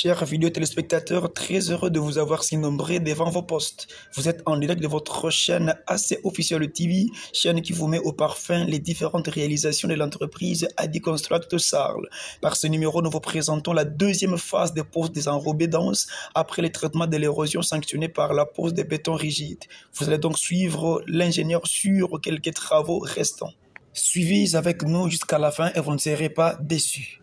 Chers vidéo téléspectateurs, très heureux de vous avoir si nombreux devant vos postes. Vous êtes en direct de votre chaîne AC Official TV, chaîne qui vous met au parfum les différentes réalisations de l'entreprise Adi Construct Sarl. Par ce numéro, nous vous présentons la deuxième phase des poses des enrobés denses après le traitement de l'érosion sanctionné par la pose des bétons rigides. Vous allez donc suivre l'ingénieur sur quelques travaux restants. Suivez avec nous jusqu'à la fin et vous ne serez pas déçus.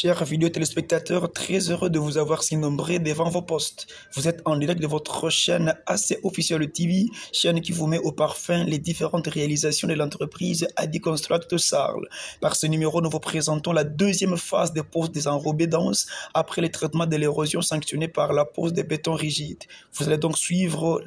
Chers vidéo téléspectateurs, très heureux de vous avoir si nombreux devant vos postes. Vous êtes en direct de votre chaîne AC Official TV, chaîne qui vous met au parfum les différentes réalisations de l'entreprise Adi Construct Sarl. Par ce numéro, nous vous présentons la deuxième phase des poses des enrobés denses après le traitement de l'érosion sanctionné par la pose des bétons rigides. Vous allez donc suivre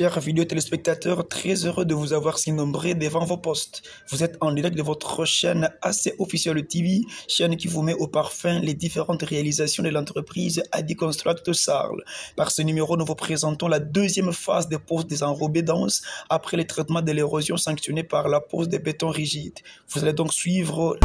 Chers vidéo téléspectateurs, très heureux de vous avoir si nombreux devant vos postes. Vous êtes en direct de votre chaîne AC Official TV, chaîne qui vous met au parfum les différentes réalisations de l'entreprise Adi Construct Sarl. Par ce numéro, nous vous présentons la deuxième phase des poses des enrobés denses après le traitement de l'érosion sanctionné par la pose des bétons rigides. Vous allez donc suivre...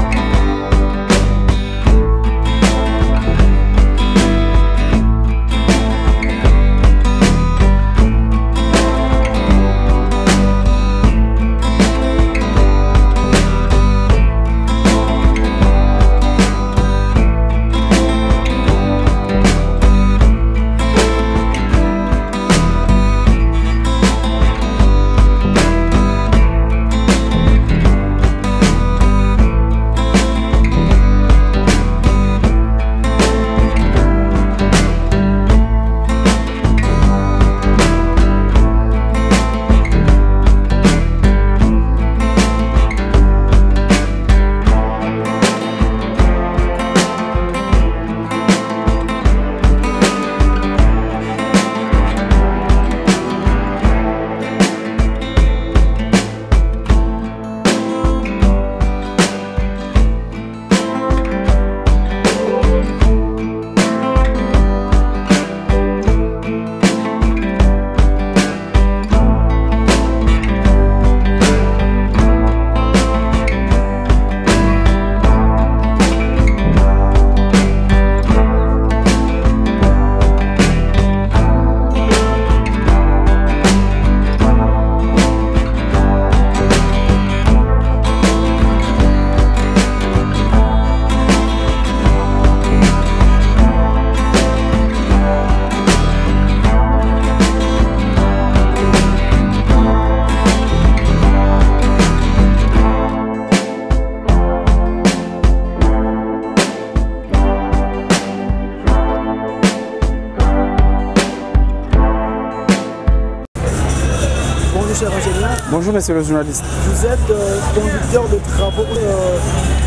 monsieur le journaliste. Vous êtes euh, conducteur de travaux euh,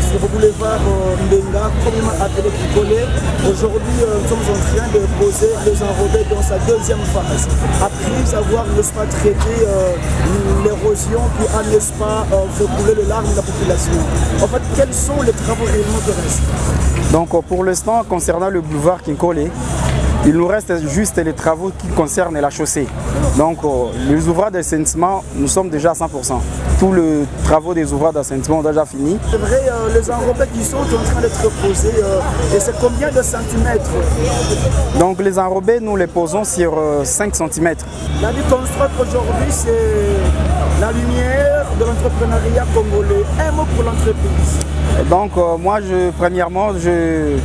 sur le boulevard euh, Mbenga, communément appelé Picolé. Aujourd'hui, euh, nous sommes en train de poser les enrobés dans sa deuxième phase. Après avoir, n'est-ce pas, traité l'érosion qui a, n'est-ce pas, fait couler les larmes de la population. En fait, quels sont les travaux réellement qui restent? Donc pour l'instant, concernant le boulevard Kinkolé, il nous reste juste les travaux qui concernent la chaussée. Donc les ouvrages d'assainissement, nous sommes déjà à 100%. Tous les travaux des ouvrages d'assainissement ont déjà fini. C'est vrai, euh, les enrobés qui sont en train d'être posés, euh, et c'est combien de centimètres Donc les enrobés, nous les posons sur euh, 5 cm. La vie construite aujourd'hui, c'est la lumière de l'entrepreneuriat congolais. Un mot pour l'entreprise. Donc euh, moi, je, premièrement, je,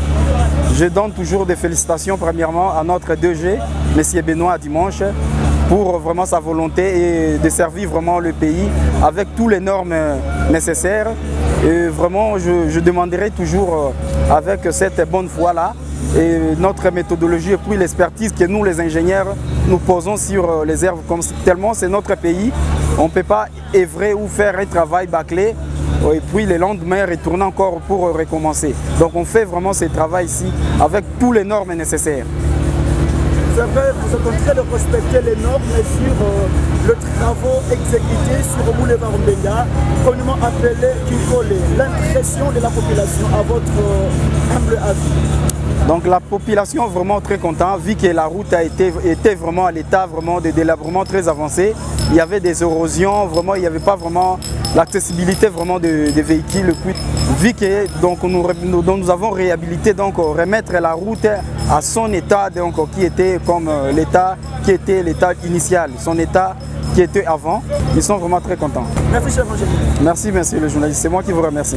je donne toujours des félicitations premièrement à notre 2G, M. Benoît Dimanche, pour vraiment sa volonté et de servir vraiment le pays avec toutes les normes nécessaires. Et vraiment, je, demanderai toujours euh, avec cette bonne foi-là et notre méthodologie et puis l'expertise que nous, les ingénieurs, nous posons sur euh, les herbes. Comme tellement c'est notre pays, on ne peut pas œuvrer ou faire un travail bâclé et puis le lendemain retourner encore pour recommencer. Donc on fait vraiment ce travail ici avec toutes les normes nécessaires. Vous, avez, vous êtes en train de respecter les normes sur euh, le travaux exécuté sur le boulevard Mbenga, communément appelé Kinkole. L'impression de la population à votre euh, humble avis donc la population est vraiment très contente, vu que la route a été, était vraiment à l'état vraiment de délabrement très avancé. Il y avait des érosions, vraiment il n'y avait pas vraiment l'accessibilité vraiment des de véhicules. Vu que donc, nous, nous, nous, avons réhabilité, donc remettre la route à son état donc, qui était comme l'état qui était l'état initial, son état qui était avant. Ils sont vraiment très contents. Merci, monsieur le journaliste. C'est moi qui vous remercie.